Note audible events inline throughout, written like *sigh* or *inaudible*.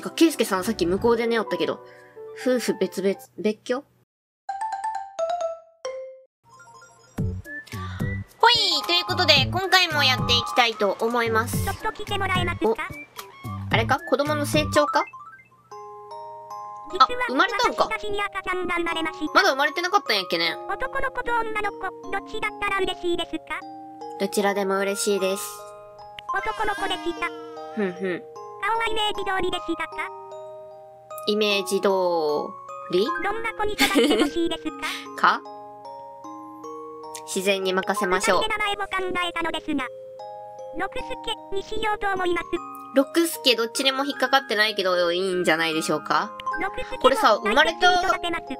てか、ケイスケさんさっき向こうで寝よったけど、夫婦別々、別居？ほいということで、今回もやっていきたいと思います。ちょっと来てもらえますか？あれか？子供の成長か？実は生まれたんか？まだ生まれてなかったんやっけね。男の子と女の子、どっちだったら嬉しいですか？どちらでも嬉しいです。男の子でした。ふんふん。顔はイメージ通りでしたか？イメージ通り？どんな子に育ってほしいですか？*laughs* か？自然に任せましょう。名前も考えたのですが、六助にしようと思います。六助どっちにも引っかかってないけどいいんじゃないでしょうか？これさも生まれた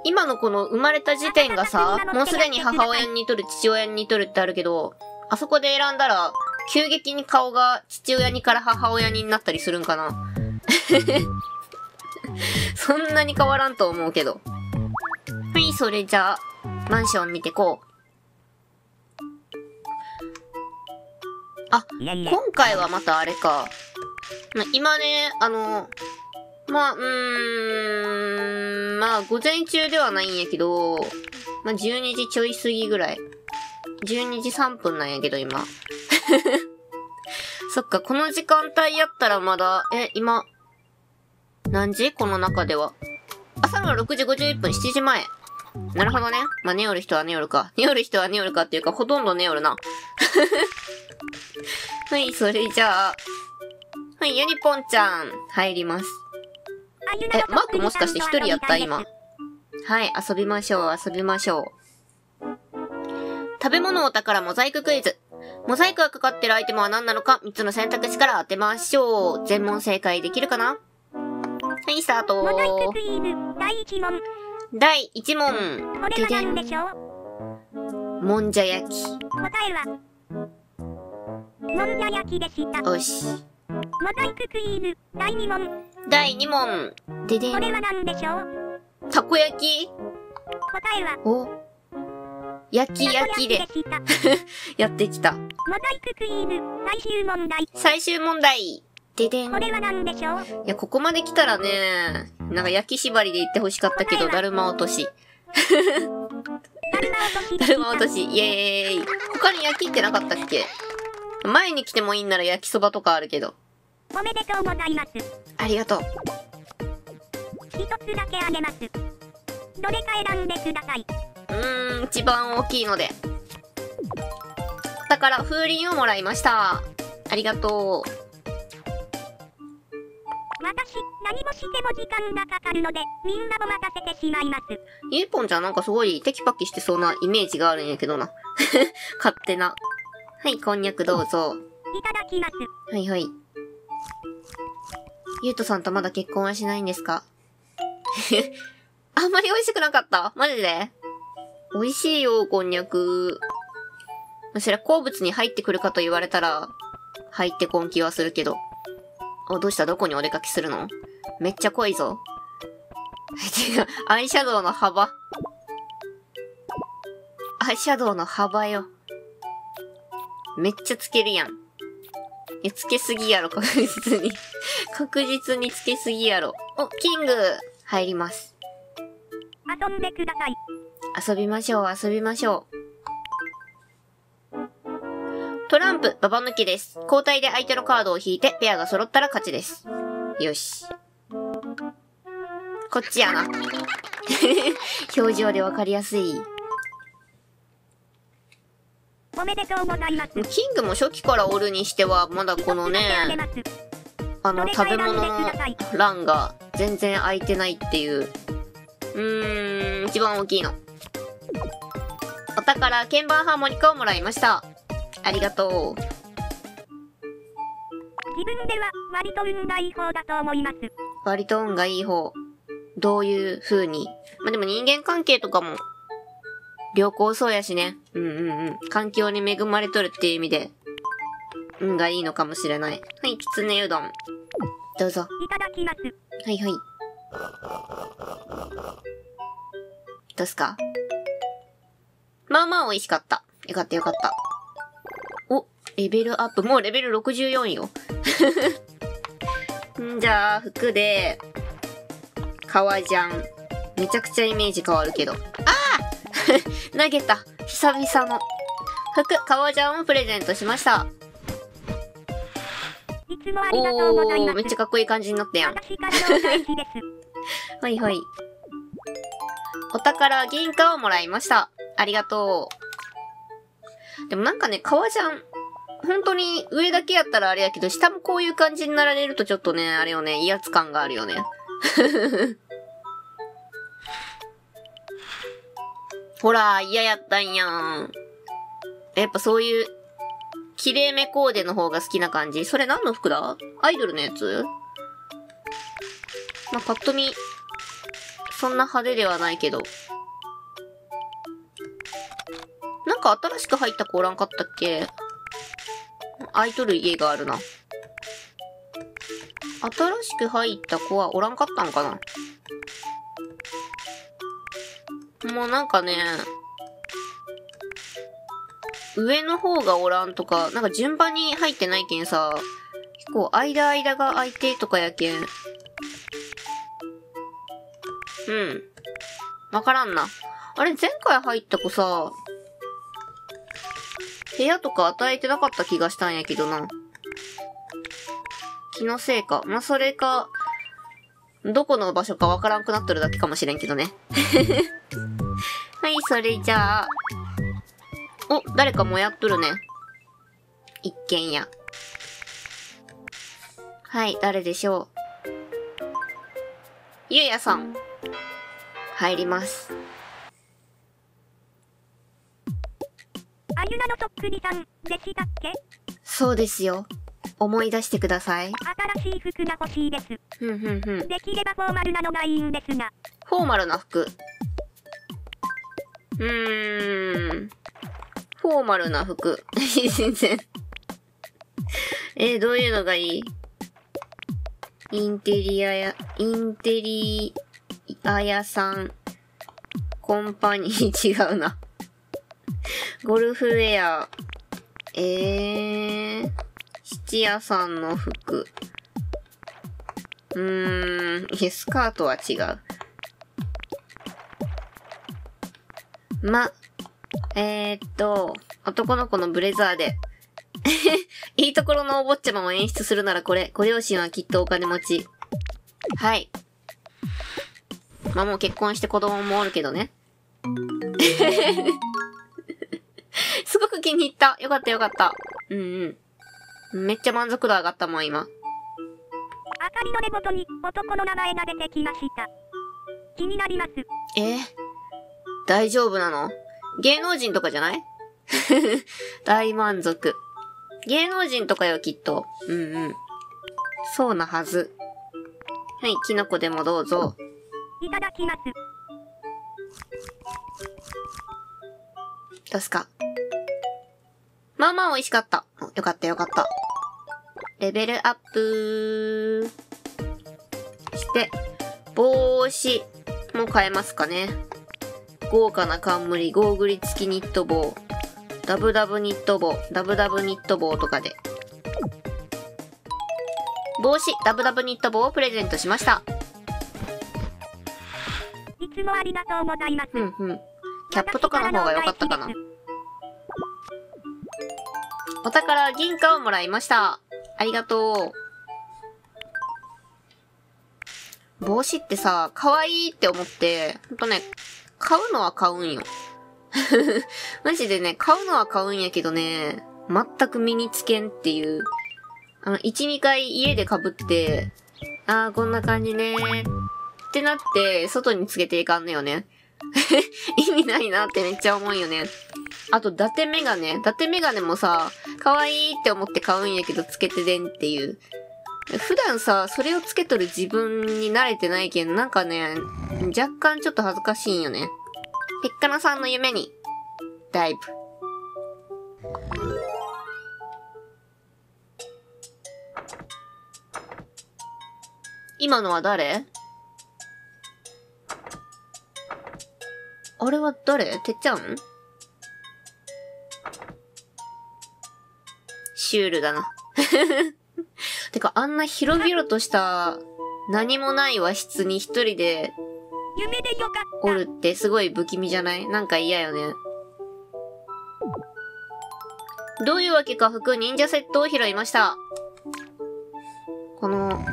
今のこの生まれた時点がさ、もうすでに母親に似とる、父親に似とるってあるけど、あそこで選んだら、急激に顔が父親にから母親になったりするんかな *laughs* そんなに変わらんと思うけど。はい、それじゃあ、マンション見てこう。あ、今回はまたあれか。ま今ね、あの、まあ、うーん、まあ、午前中ではないんやけど、まあ、12時ちょい過ぎぐらい。12時3分なんやけど、今。*laughs* そっか、この時間帯やったらまだ、え、今、何時？この中では。朝の6時51分、7時前。なるほどね。まあ、寝よる人は寝よるか。寝よる人は寝よるかっていうか、ほとんど寝よるな。*laughs* はい、それじゃあ。はい、ユニポンちゃん、入ります。え、マークもしかして一人やった今。はい、遊びましょう、遊びましょう。食べ物お宝モザイククイズ。モザイクがかかってるアイテムは何なのか、3つの選択肢から当てましょう。全問正解できるかな？はい、スタートモザイククイズ、第一問。第1問。これででん。は何でしょう？もんじゃ焼き。答えは、もんじゃ焼きでした。よし。モザイククイズ、第二問。第2問。ででん。これは何でしょう？たこ焼き？答えは、お？焼き焼きで。*laughs* やってきた。モザイククイズ、最終問題。最終問題。ででん。これは何でしょう？いや、ここまで来たらね、なんか焼き縛りで言ってほしかったけど、だるま落とし。だるま落としでだ。るま落とし、イエーイ。他に焼きってなかったっけ？前に来てもいいんなら焼きそばとかあるけど。おめでとうございます。ありがとう。一つだけあげます。どれか選んでください。うーん、一番大きいので。だから、風鈴をもらいました。ありがとう。私、何もしても時間がかかるので、みんなも待たせてしまいます。ゆいぽんちゃんなんかすごいテキパキしてそうなイメージがあるんやけどな。*laughs* 勝手な。はい、こんにゃくどうぞ。いただきます。はいはい。ゆうとさんとまだ結婚はしないんですか？*laughs* あんまり美味しくなかった？マジで？美味しいよ、こんにゃく。そりゃ好物に入ってくるかと言われたら、入ってこん気はするけど。お、どうした？どこにお出かけするの？めっちゃ濃いぞ。違う、アイシャドウの幅。アイシャドウの幅よ。めっちゃつけるやん。いや、つけすぎやろ、確実に。*laughs* 確実につけすぎやろ。お、キング入ります。遊んでください。遊びましょう、遊びましょう。トランプ、ババ抜きです。交代で相手のカードを引いて、ペアが揃ったら勝ちです。よし。こっちやな。*laughs* 表情でわかりやすい。おめでとうございます。キングも初期からおるにしては、まだこのね。あの、食べ物の欄が全然空いてないっていう。うーん、一番大きいの。お宝、鍵盤ハーモニカをもらいました。ありがとう。自分では割と運がいい方だと思います。割と運がいい方。どういう風に？まあ、でも人間関係とかも、良好そうやしね。うんうんうん。環境に恵まれとるっていう意味で、運がいいのかもしれない。はい、きつねうどん。どうぞ。いただきます。はいはい。どうすか？まあまあ美味しかった。よかったよかった。お、レベルアップ。もうレベル64よ。*laughs* んじゃあ、服で、革ジャン。めちゃくちゃイメージ変わるけど。ああ *laughs* 投げた。久々の。服、革ジャンをプレゼントしました。いつもありがとうございおー。めっちゃかっこいい感じになったやん。*laughs* はいはい。お宝銀貨をもらいました。ありがとう。でもなんかね、革ジャン、本当に上だけやったらあれやけど、下もこういう感じになられるとちょっとね、あれよね、威圧感があるよね。*laughs* ほら、嫌やったんやん。やっぱそういう、綺麗めコーデの方が好きな感じ。それ何の服だ？アイドルのやつ？まあ、パッと見、そんな派手ではないけど。なんか新しく入った子おらんかったっけ？空いとる家があるな。新しく入った子はおらんかったんかな？もうなんかね、上の方がおらんとか、なんか順番に入ってないけんさ、結構間間が空いてとかやけん。うん。わからんな。あれ、前回入った子さ、部屋とか与えてなかった気がしたんやけどな。気のせいか。まあ、それか、どこの場所かわからんくなっとるだけかもしれんけどね。*laughs* はい、それじゃあ。お、誰かもやっとるね。一軒家。はい、誰でしょう。ゆうやさん。入ります。あゆなのそっくりさんでしたっけ？そうですよ。思い出してください。新しい服が欲しいです。ふんふんふん。できればフォーマルなのがいいんですが。フォーマルな服。うーん。フォーマルな服。全然。えー、どういうのがいい？インテリアや、インテリア屋さん。コンパニー違うな。*laughs* ゴルフウェア。えー、七屋さんの服。うーん、いや、スカートは違う。ま、えー、っと、男の子のブレザーで。*laughs* いいところのお坊ちゃまを演出するならこれ。ご両親はきっとお金持ち。はい。まあもう結婚して子供もおるけどね。*laughs* すごく気に入った。よかったよかった。うんうん。めっちゃ満足度上がったもん、今。あかりの寝言に男の名前が出てきました。気になります。え大丈夫なの？芸能人とかじゃない？*laughs* 大満足。芸能人とかよ、きっと。うんうん。そうなはず。はい、キノコでもどうぞ。いただきます。どうすかまあまあ美味しかった。よかったよかった。レベルアップして、帽子も買えますかね。豪華な冠、ゴーグリ付きニット帽、ダブダブニット帽、ダブダブニット帽とかで。帽子、ダブダブニット帽をプレゼントしました。つもありがとうございます。うんうん。キャップとかの方が良かったかな。お宝銀貨をもらいました。ありがとう。帽子ってさ、可愛いって思って、ほんとね、買うのは買うんよ。*laughs* マジでね、買うのは買うんやけどね、全く身につけんっていう。あの、1、2回家で被って、あーこんな感じねってなって、外につけていかんのよね。*laughs* 意味ないなってめっちゃ思うよね。あと、伊達メガネ。伊達メガネもさ、可愛いって思って買うんやけど、つけてでんっていう。普段さ、それをつけとる自分に慣れてないけん、なんかね、若干ちょっと恥ずかしいんよね。ペッカナさんの夢に、ダイブ。今のは誰？あれは誰？てっちゃん？シュールだな。*laughs* てか、あんな広々とした、何もない和室に一人で。おるってすごい不気味じゃない？なんか嫌よね。どういうわけか服忍者セットを拾いました。この、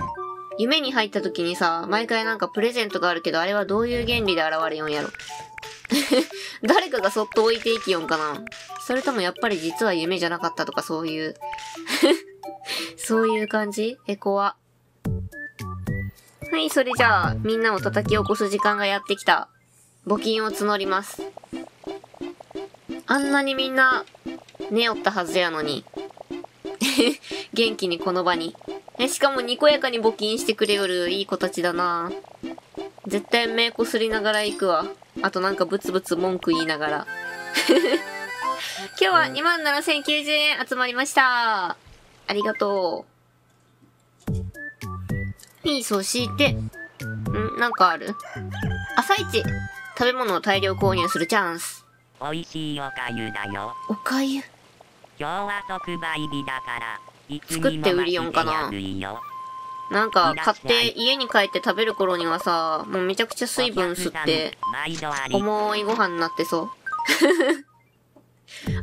夢に入った時にさ、毎回なんかプレゼントがあるけど、あれはどういう原理で現れよんやろ。*laughs* 誰かがそっと置いていきよんかなそれともやっぱり実は夢じゃなかったとかそういう。*laughs* そういう感じ？え、怖。はい、それじゃあ、みんなを叩き起こす時間がやってきた。募金を募ります。あんなにみんな、寝よったはずやのに。*laughs* 元気にこの場に。え、しかもにこやかに募金してくれよるいい子たちだな絶対目こすりながら行くわ。あとなんかブツブツ文句言いながら。*laughs* 今日は27,090円集まりました。ありがとう。はい、そして、んなんかある？朝一食べ物を大量購入するチャンス。美味しいおかゆだよ。おかゆ？今日は特売日だから、いつ作って売りよんかな。なんか、買って家に帰って食べる頃にはさ、もうめちゃくちゃ水分吸って。重いご飯になってそう。*laughs*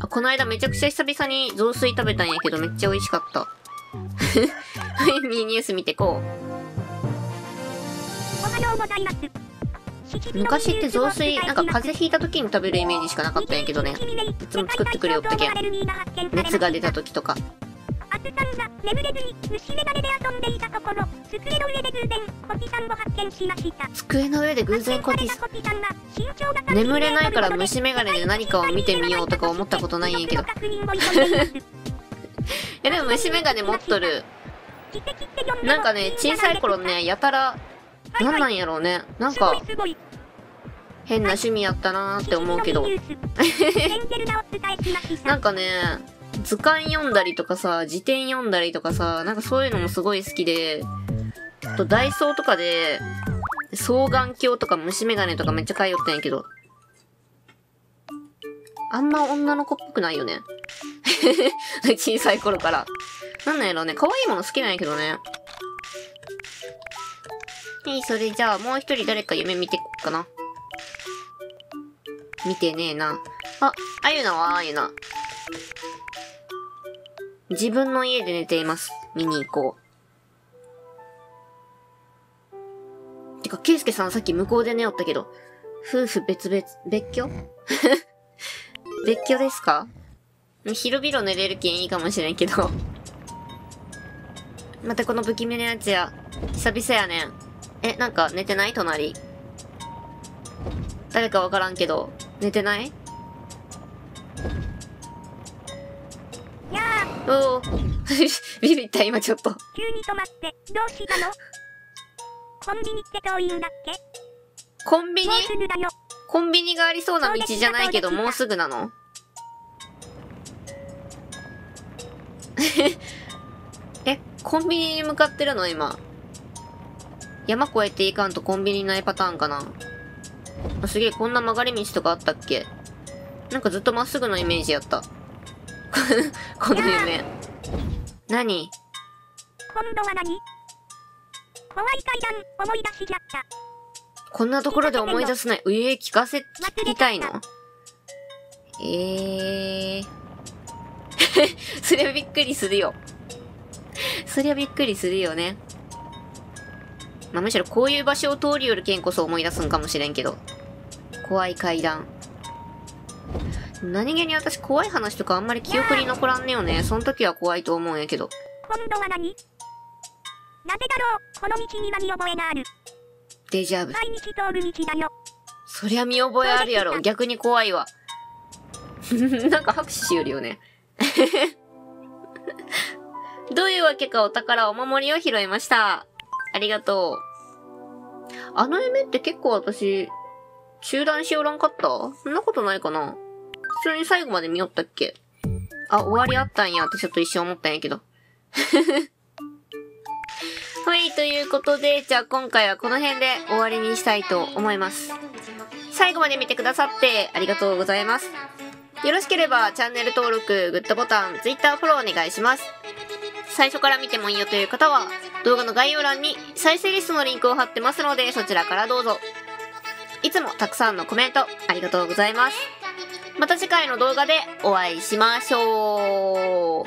あこの間めちゃくちゃ久々に雑炊食べたんやけどめっちゃ美味しかった。はい、ニュース見てこ。う。昔って雑炊、なんか風邪ひいた時に食べるイメージしかなかったんやけどね。いつも作ってくれよったけん。熱が出た時とか。アツさんが眠れずに虫眼鏡で遊んでいたところ、机の上で偶然、コピさんを発見しました。机の上で偶然コティさんが身長が眠れないから虫眼鏡で何かを見てみようとか思ったことないんやけど。い確認を急いでも虫眼鏡持っとる。なんかね、小さい頃ね、やたら、なんなんやろうね。なんか、変な趣味やったなーって思うけど。*laughs* なんかね、図鑑読んだりとかさ、辞典読んだりとかさ、なんかそういうのもすごい好きで、あとダイソーとかで、双眼鏡とか虫眼鏡とかめっちゃ買いよったんやけど、あんま女の子っぽくないよね。*laughs* 小さい頃から。なんなんやろうね。可愛いもの好きなんやけどね。はい、それじゃあもう一人誰か夢見てこっかな。見てねえな。あ、あゆなはあゆな。自分の家で寝ています。見に行こう。てか、ケイスケさんさっき向こうで寝よったけど、夫婦別々、別居？*laughs* 別居ですか？広々寝れるけんいいかもしれんけど。またこの不気味なやつや、久々やねん。え、なんか寝てない？隣。誰かわからんけど、寝てない？おお *laughs* ビビった今ちょっと。急に止まってどうしたの？コンビニってどういうんだっけ？コンビニ？コンビニがありそうな道じゃないけど、もうすぐなの？*laughs* え、コンビニに向かってるの？今。山越えていかんとコンビニないパターンかな？あすげえ、こんな曲がり道とかあったっけ？なんかずっとまっすぐのイメージやった。この夢。何？今度は何？怖い階段思い出しちゃったこんなところで思い出すない。ええ聞かせ、聞きたいの？ええー。*laughs* そりゃびっくりするよ。そりゃびっくりするよね。まあ、むしろこういう場所を通りよるけんこそ思い出すんかもしれんけど。怖い階段。何気に私怖い話とかあんまり記憶に残らんねよね。その時は怖いと思うんやけど。今度は何？なぜだろう？この道には見覚えがあるデジャブ。毎日通る道だよそりゃ見覚えあるやろ。逆に怖いわ。*laughs* なんか拍手しよるよね。*laughs* どういうわけかお宝お守りを拾いました。ありがとう。あの夢って結構私、中断しおらんかった？そんなことないかな？普通に最後まで見よったっけ？あ、終わりあったんやってちょっと一瞬思ったんやけど。*laughs* はい、ということで、じゃあ今回はこの辺で終わりにしたいと思います。最後まで見てくださってありがとうございます。よろしければチャンネル登録、グッドボタン、Twitter フォローお願いします。最初から見てもいいよという方は、動画の概要欄に再生リストのリンクを貼ってますので、そちらからどうぞ。いつもたくさんのコメントありがとうございます。また次回の動画でお会いしましょう。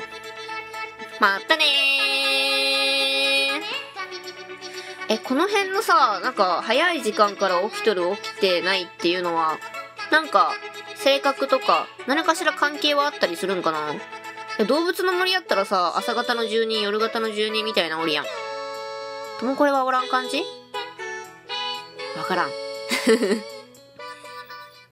またねー。え、この辺のさ、なんか早い時間から起きとる起きてないっていうのは、なんか性格とか何かしら関係はあったりするんかな？動物の森やったらさ、朝方の住人、夜型の住人みたいなおりやん。ともこれはおらん感じ？わからん。